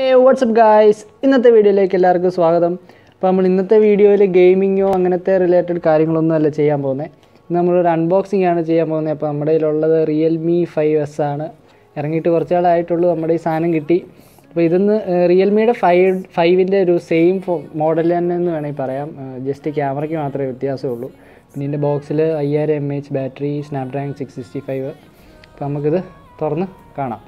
ഏ WhatsApp guys ഇന്നത്തെ വീഡിയോയിലേക്ക് എല്ലാവർക്കും സ്വാഗതം. അപ്പോൾ നമ്മൾ ഇന്നത്തെ വീഡിയോയിൽ ഗെയിമിങ്ങോ അങ്ങനത്തെ റിലേറ്റഡ് കാര്യങ്ങളൊന്നും അല്ല ചെയ്യാൻ പോകുന്നത് നമ്മളൊരു അൺബോക്സിംഗ് ആണ് ചെയ്യാൻ പോകുന്നത് അപ്പോൾ നമ്മുടെ കയ്യിലുള്ളത് റിയൽമി ഫൈവ് എസ് ആണ്. ഇറങ്ങിയിട്ട് കുറച്ച് നാളായിട്ടുള്ളൂ നമ്മുടെ ഈ സാധനം കിട്ടി. അപ്പോൾ ഇതൊന്ന് റിയൽമിയുടെ ഫൈവ് ഫൈവിന്റെ ഒരു സെയിം മോഡൽ തന്നെ എന്ന് വേണമെങ്കിൽ പറയാം. ജസ്റ്റ് ക്യാമറയ്ക്ക് മാത്രമേ വ്യത്യാസമുള്ളൂ. പിന്നെ ഇതിന്റെ ബോക്സിൽ അയ്യായിരം M H battery Snapdragon six sixty five അപ്പോൾ നമുക്കിത് തുറന്ന് കാണാം.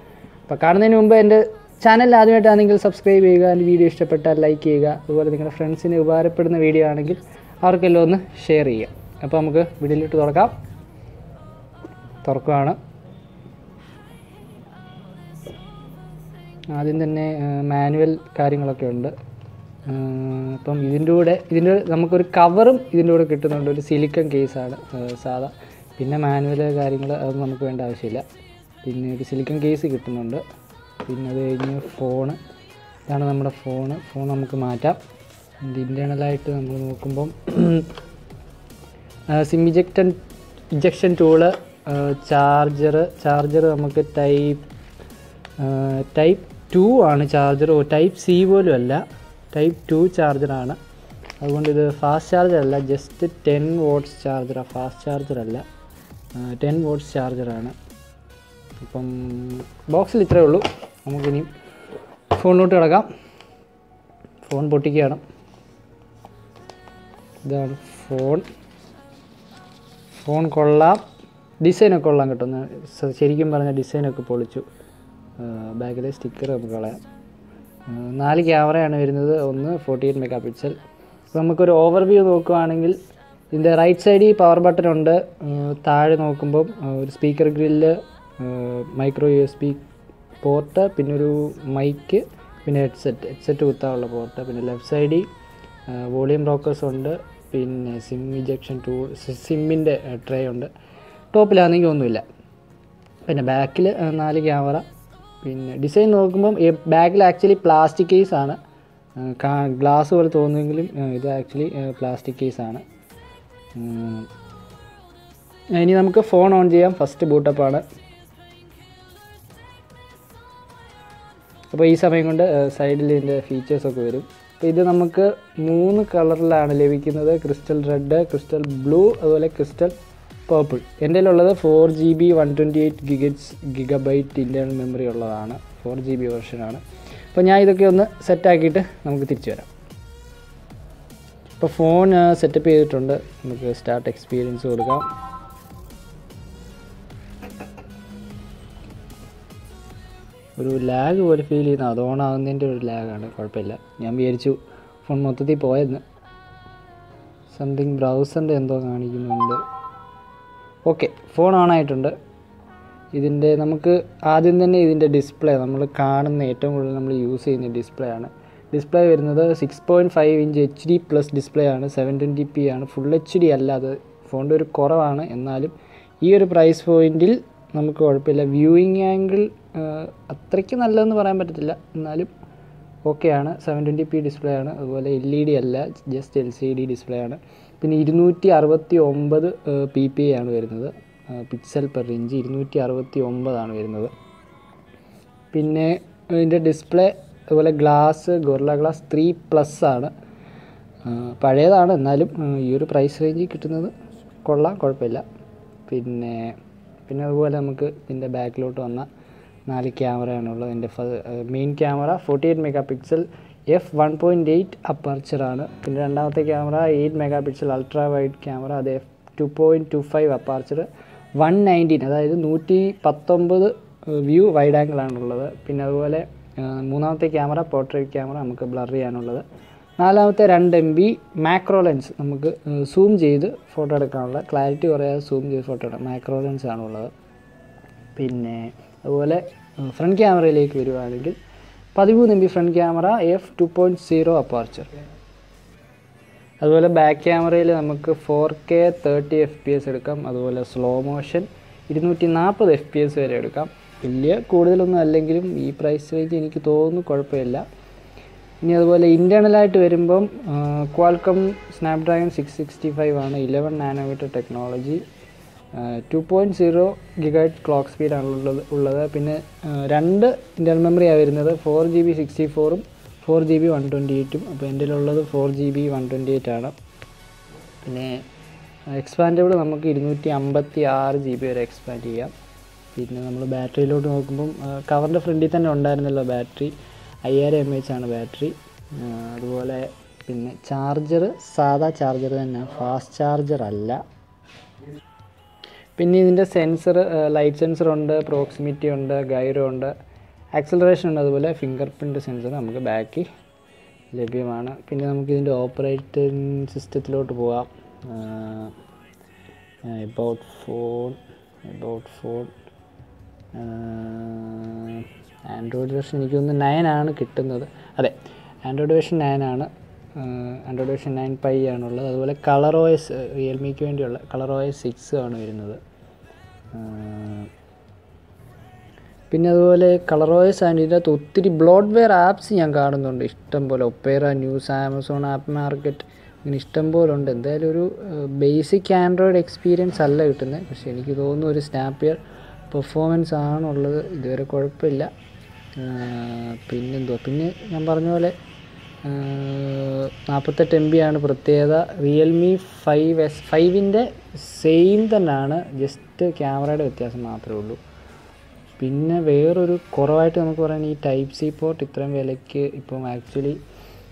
അപ്പോൾ കാണുന്നതിന് മുമ്പ് എന്റെ ചാനൽ ആദ്യമായിട്ടാണെങ്കിൽ സബ്സ്ക്രൈബ് ചെയ്യുക അതിന്റെ വീഡിയോ ഇഷ്ടപ്പെട്ടാൽ ലൈക്ക് ചെയ്യുക. അതുപോലെ നിങ്ങളുടെ ഫ്രണ്ട്സിന് ഉപകാരപ്പെടുന്ന വീഡിയോ ആണെങ്കിൽ അവർക്കെല്ലാം ഒന്ന് ഷെയർ ചെയ്യുക. അപ്പോൾ നമുക്ക് വീഡിയോയിലോട്ട് തുറക്കാം. തുറക്കുകയാണ്. ആദ്യം തന്നെ മാനുവൽ കാര്യങ്ങളൊക്കെ ഉണ്ട്. അപ്പം ഇതിന്റെ കൂടെ ഇതിന്റെ നമുക്കൊരു കവറും ഇതിന്റെ കൂടെ കിട്ടുന്നുണ്ട്. ഒരു സിലിക്കൺ കേസാണ് സാധാ പിന്നെ മാനുവൽ കാര്യങ്ങൾ അതൊന്നും നമുക്ക് വേണ്ട ആവശ്യമില്ല. പിന്നെ ഒരു സിലിക്കൺ കേസ് കിട്ടുന്നുണ്ട്. പിന്നെ അത് കഴിഞ്ഞ് ഫോണ് ഇതാണ് നമ്മുടെ ഫോണ് ഫോൺ നമുക്ക് മാറ്റാം. ഇത് ഇന്റേണലായിട്ട് നമ്മൾ നോക്കുമ്പം സിം ഇജക്റ്റൻ ഇജക്ഷൻ ടൂൾ ചാർജർ ചാർജർ നമുക്ക് ടൈപ്പ് ടൈപ്പ് ടു ആണ് ചാർജർ ടൈപ്പ് സി പോലും അല്ല. ടൈപ്പ് ടു ചാർജറാണ് അതുകൊണ്ട് ഇത് ഫാസ്റ്റ് ചാർജർ അല്ല. ജസ്റ്റ് ടെൻ വോട്ട്സ് ചാർജറാണ് ഫാസ്റ്റ് ചാർജർ അല്ല. ടെൻ വോട്ട്സ് ചാർജറാണ് അപ്പം ബോക്സിൽ ഇത്രയേ ഉള്ളൂ. നമുക്കിനി ഫോണിലോട്ട് കിടക്കാം. ഫോൺ പൊട്ടിക്കുകയാണ്. ഇതാണ് ഫോൺ. ഫോൺ കൊള്ളാം. ഡിസൈനൊക്കെ കൊള്ളാം കിട്ടുന്നു ശരിക്കും പറഞ്ഞ ഡിസൈനൊക്കെ പൊളിച്ചു. ബാക്കിലെ സ്റ്റിക്കർ നമുക്ക് കളയാം. നാല് ക്യാമറയാണ് വരുന്നത്. ഒന്ന് ഫോർട്ടി എയ്റ്റ് മെഗാ പിക്സൽ നമുക്കൊരു ഓവർവ്യൂ നോക്കുകയാണെങ്കിൽ ഇതിന്റെ റൈറ്റ് സൈഡിൽ പവർ ബട്ടൺ ഉണ്ട് താഴെ നോക്കുമ്പം ഒരു speaker grill micro U S B port പിന്നെ ഒരു മൈക്ക് പിന്നെ ഹെഡ്സെറ്റ്. ഹെഡ്സെറ്റ് കുത്താനുള്ള പോർട്ട് പിന്നെ ലെഫ്റ്റ് സൈഡിൽ വോളിയം ബ്രോക്കേഴ്സ് ഉണ്ട് പിന്നെ സിം ഇജക്ഷൻ ടൂൾ സിമ്മിന്റെ ട്രേ ഉണ്ട്. ടോപ്പിലാണെങ്കിൽ ഒന്നുമില്ല. പിന്നെ ബാക്കിൽ നാല് ക്യാമറ. പിന്നെ ഡിസൈൻ നോക്കുമ്പം ബാക്കിൽ ആക്ച്വലി പ്ലാസ്റ്റിക് കേസ് ആണ്. ഗ്ലാസ് പോലെ തോന്നുമെങ്കിലും ഇത് ആക്ച്വലി പ്ലാസ്റ്റിക് കേസ് ആണ്. ഇനി നമുക്ക് ഫോൺ ഓൺ ചെയ്യാം. ഫസ്റ്റ് ബൂട്ടപ്പാണ്. അപ്പോൾ ഈ സമയം കൊണ്ട് സൈഡിൽ ഇതിന്റെ ഫീച്ചേഴ്സൊക്കെ വരും. അപ്പോൾ ഇത് നമുക്ക് മൂന്ന് കളറിലാണ് ലഭിക്കുന്നത്. ക്രിസ്റ്റൽ റെഡ് ക്രിസ്റ്റൽ ബ്ലൂ അതുപോലെ ക്രിസ്റ്റൽ പേർപ്പിൾ എന്റെ ഉള്ളത് four G B one twenty eight ഗിഗറ്റ്സ് gigabyte internal memory ഉള്ളതാണ്. ഫോർ ജി ബി വെർഷനാണ് അപ്പോൾ ഞാൻ ഇതൊക്കെ ഒന്ന് സെറ്റാക്കിയിട്ട് നമുക്ക് തിരിച്ചു വരാം. ഇപ്പോൾ ഫോൺ സെറ്റപ്പ് ചെയ്തിട്ടുണ്ട്. നമുക്ക് സ്റ്റാർട്ട് എക്സ്പീരിയൻസ് കൊടുക്കാം. ഒരു ലാഗ് പോലെ ഫീൽ ചെയ്യുന്ന. അത് ഓൺ ആകുന്നതിന്റെ ഒരു ലാഗാണ് കുഴപ്പമില്ല. ഞാൻ വിചാരിച്ചു ഫോൺ മൊത്തത്തിൽ പോയെന്ന്. സംതിങ് ബ്രൗസറിന്റെ എന്തോ കാണിക്കുന്നുണ്ട്. ഓക്കെ ഫോൺ ഓൺ ആയിട്ടുണ്ട്. ഇതിന്റെ നമുക്ക് ആദ്യം തന്നെ ഇതിന്റെ ഡിസ്പ്ലേ നമ്മൾ കാണുന്ന ഏറ്റവും കൂടുതൽ നമ്മൾ യൂസ് ചെയ്യുന്ന ഡിസ്പ്ലേ ആണ്. ഡിസ്പ്ലേ വരുന്നത് six point five inch H D plus display ആണ്. സെവൻ ട്വന്റി പി ആണ്. ഫുൾ എച്ച് ഡി അല്ല അത്. ഫോണിന്റെ ഒരു കുറവാണ്. എന്നാലും ഈ ഒരു പ്രൈസ് പോയിന്റിൽ നമുക്ക് കുഴപ്പമില്ല. വ്യൂയിങ് ആംഗിൾ അത്രയ്ക്ക് നല്ലതെന്ന് പറയാൻ പറ്റത്തില്ല. എന്നാലും ഓക്കെയാണ് സെവൻ ട്വന്റി പി ഡിസ്പ്ലേ ആണ്. അതുപോലെ എൽ ഇ ഡി അല്ല just L C D display ആണ്. പിന്നെ ഇരുന്നൂറ്റി അറുപത്തി ഒമ്പത് പി പി ആണ് വരുന്നത്. പിക്സൽ പെർ ഇഞ്ച് ഇരുന്നൂറ്റി അറുപത്തി ഒമ്പതാണ് വരുന്നത്. പിന്നെ ഇതിന്റെ ഡിസ്പ്ലേ അതുപോലെ glass Gorilla glass three plus ആണ്. പഴയതാണ്. എന്നാലും ഈ ഒരു പ്രൈസ് റേഞ്ചിൽ കിട്ടുന്നത് കൊള്ളാം. കുഴപ്പമില്ല. പിന്നെ പിന്നെ അതുപോലെ നമുക്ക് ഇതിന്റെ ബാക്കിലോട്ട് വന്ന നാല് ക്യാമറയാണുള്ളത്. എന്റെ main camera forty eight megapixel F one point eight അപ്പാർച്ചറാണ് പിന്നെ രണ്ടാമത്തെ camera eight megapixel ultra wide camera അത് F two point two five aperture one nineteen അതായത് നൂറ്റി പത്തൊമ്പത് വ്യൂ വൈഡ് ആംഗിളാണുള്ളത് പിന്നെ അതുപോലെ മൂന്നാമത്തെ ക്യാമറ പോർട്രേറ്റ് ക്യാമറ നമുക്ക് ബ്ലർ ചെയ്യാനുള്ളത്. നാലാമത്തെ രണ്ട് എം ബി മാക്രോ ലെൻസ് നമുക്ക് സൂം ചെയ്ത് ഫോട്ടോ എടുക്കാനുള്ള. ക്ലാരിറ്റി കുറയാതെ സൂം ചെയ്ത് ഫോട്ടോ എടുക്കാം. മാക്രോ ലെൻസ് ആണുള്ളത്. പിന്നെ അതുപോലെ ഫ്രണ്ട് ക്യാമറയിലേക്ക് വരുവാണെങ്കിൽ പതിമൂന്ന് M B front camera F two point zero aperture അതുപോലെ ബാക്ക് ക്യാമറയിൽ നമുക്ക് four K thirty F P S എടുക്കാം. അതുപോലെ സ്ലോ മോഷൻ ഇരുന്നൂറ്റി നാൽപ്പത് എഫ് പി എസ് വരെ എടുക്കാം. വലിയ കൂടുതലൊന്നും അല്ലെങ്കിലും ഈ പ്രൈസ് റേഞ്ച് എനിക്ക് തോന്നുന്നു കുഴപ്പമില്ല. ഇനി അതുപോലെ ഇന്റേർണലായിട്ട് വരുമ്പം Qualcomm Snapdragon six sixty five ആണ് eleven nanometer technology two point zero ഗിഗാറ്റ് clock സ്പീഡാണ് ഉള്ളത് പിന്നെ രണ്ട് ഇന്റർണൽ മെമ്മറിയാണ് വരുന്നത് ഫോർ ജി ബി സിക്സ്റ്റി ഫോറും four G B one twenty എയ്റ്റും അപ്പോൾ എന്റെ ഉള്ളത് four G B one twenty eight ആണ്. പിന്നെ എക്സ്പാൻഡബിൾ നമുക്ക് ഇരുന്നൂറ്റി അമ്പത്തി ആറ് ജി ബി വരെ എക്സ്പാൻഡ് ചെയ്യാം. പിന്നെ നമ്മൾ ബാറ്ററിയിലോട്ട് നോക്കുമ്പം കവറിന്റെ ഫ്രണ്ടിൽ തന്നെ ഉണ്ടായിരുന്നല്ലോ ബാറ്ററി. അയ്യായിരം എം എച്ച് ആണ് ബാറ്ററി. അതുപോലെ പിന്നെ ചാർജർ സാധാ ചാർജർ തന്നെ. ഫാസ്റ്റ് ചാർജർ അല്ല. പിന്നെ ഇതിന്റെ സെൻസർ ലൈറ്റ് സെൻസർ ഉണ്ട് പ്രോക്സിമിറ്റി ഉണ്ട് ഗൈറോ ഉണ്ട് ആക്സലറേഷൻ ഉണ്ട് അതുപോലെ ഫിംഗർ പ്രിന്റ് സെൻസർ നമുക്ക് ബാക്കിൽ ലഭ്യമാണ്. പിന്നെ നമുക്ക് ഇതിന്റെ ഓപ്പറേറ്റിംഗ് സിസ്റ്റത്തിലോട്ട് പോവാം. About phone about phone Android version എനിക്ക് തോന്നുന്നു നയൻ ആണ് കിട്ടുന്നത്. അതെ ആൻഡ്രോയിഡ് വെർഷൻ നയൻ ആണ്. ആൻഡ്രോയിഡ് വെർഷൻ നയൻ പൈ ആണുള്ളത്. അതുപോലെ കളർ എസ് റിയൽമിക്ക് വേണ്ടിയുള്ള കളർ എസ് സിക്സ് ആണ് വരുന്നത്. പിന്നെ അതുപോലെ കളർ ഓയസ് ആൻഡ് ഇതിന്റെ അകത്ത് ഒത്തിരി ബ്ലോഡ്വെയർ ആപ്സ് ഞാൻ കാണുന്നുണ്ട്. ഇഷ്ടം പോലെ Opera news Amazon app market ഇങ്ങനെ ഇഷ്ടം പോലെ ഉണ്ട്. എന്തായാലും ഒരു ബേസിക് ആൻഡ്രോയിഡ് എക്സ്പീരിയൻസ് അല്ല കിട്ടുന്നത്. പക്ഷേ എനിക്ക് തോന്നുന്നു ഒരു സ്നാപ്പിയർ പെർഫോമൻസ് ആണുള്ളത്. ഇതുവരെ കുഴപ്പമില്ല. പിന്നെന്തുവാ? പിന്നെ ഞാൻ പറഞ്ഞ പോലെ നാൽപ്പത്തെട്ട് എം ബി ആണ് പ്രത്യേകത. റിയൽമി ഫൈവ് എസ് ഫൈവിന്റെ സെയിം തന്നെയാണ്. ജസ്റ്റ് ക്യാമറയുടെ വ്യത്യാസം മാത്രമേ ഉള്ളൂ. പിന്നെ വേറൊരു കുറവായിട്ട് നമുക്ക് പറയാൻ ഈ ടൈപ്പ് സി പോർട്ട് ഇത്രയും വിലയ്ക്ക് ഇപ്പം ആക്ച്വലി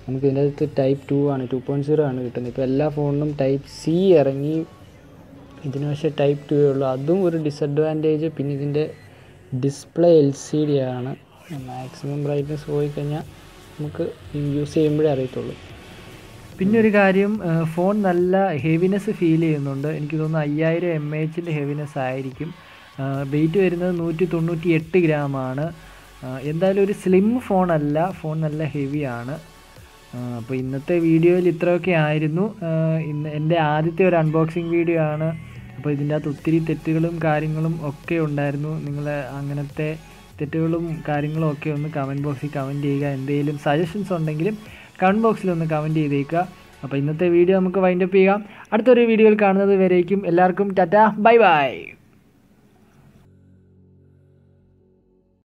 നമുക്ക് ഇതിന്റെ അകത്ത് ടൈപ്പ് ടു ആണ് ടു പോയിന്റ് സീറോ ആണ് കിട്ടുന്നത്. ഇപ്പോൾ എല്ലാ ഫോണിനും ടൈപ്പ് സി ഇറങ്ങി ഇതിന് പക്ഷേ ടൈപ്പ് ടു ഉള്ളൂ. അതും ഒരു ഡിസഡ്വാന്റേജ് പിന്നെ ഇതിന്റെ ഡിസ്പ്ലേ എൽ സി ഡി ആണ്. മാക്സിമം ബ്രൈറ്റ്നസ് പോയി കഴിഞ്ഞാൽ നമുക്ക് യൂസ് ചെയ്യുമ്പോഴേ അറിയത്തുള്ളൂ. പിന്നെ ഒരു കാര്യം ഫോൺ നല്ല ഹെവിനെസ് ഫീൽ ചെയ്യുന്നുണ്ട്. എനിക്ക് തോന്നുന്നു അയ്യായിരം എം എച്ചിന്റെ ഹെവിനെസ് ആയിരിക്കും. വെയിറ്റ് വരുന്നത് നൂറ്റി തൊണ്ണൂറ്റി എട്ട് ഗ്രാമാണ് എന്തായാലും ഒരു സ്ലിം ഫോണല്ല ഫോൺ നല്ല ഹെവിയാണ് അപ്പോൾ ഇന്നത്തെ വീഡിയോയിൽ ഇത്രയൊക്കെ ആയിരുന്നു. ഇന്ന് എന്റെ ആദ്യത്തെ ഒരു അൺബോക്സിങ് വീഡിയോ ആണ്. അപ്പോൾ ഇതിന്റെ അകത്ത് ഒത്തിരി തെറ്റുകളും കാര്യങ്ങളും ഒക്കെ ഉണ്ടായിരുന്നു. നിങ്ങൾ അങ്ങനത്തെ തെറ്റുകളും കാര്യങ്ങളും ഒക്കെ ഒന്ന് കമന്റ് ബോക്സിൽ കമന്റ് ചെയ്യുക. എന്തെങ്കിലും സജഷൻസ് ഉണ്ടെങ്കിലും കമന്റ് ബോക്സിൽ ഒന്ന് കമന്റ് ചെയ്തേക്കുക. അപ്പോൾ ഇന്നത്തെ വീഡിയോ നമുക്ക് വൈൻഡപ്പ് ചെയ്യാം. അടുത്തൊരു വീഡിയോയിൽ കാണുന്നത് വരേക്കും എല്ലാവർക്കും ടാറ്റ. Bye bye.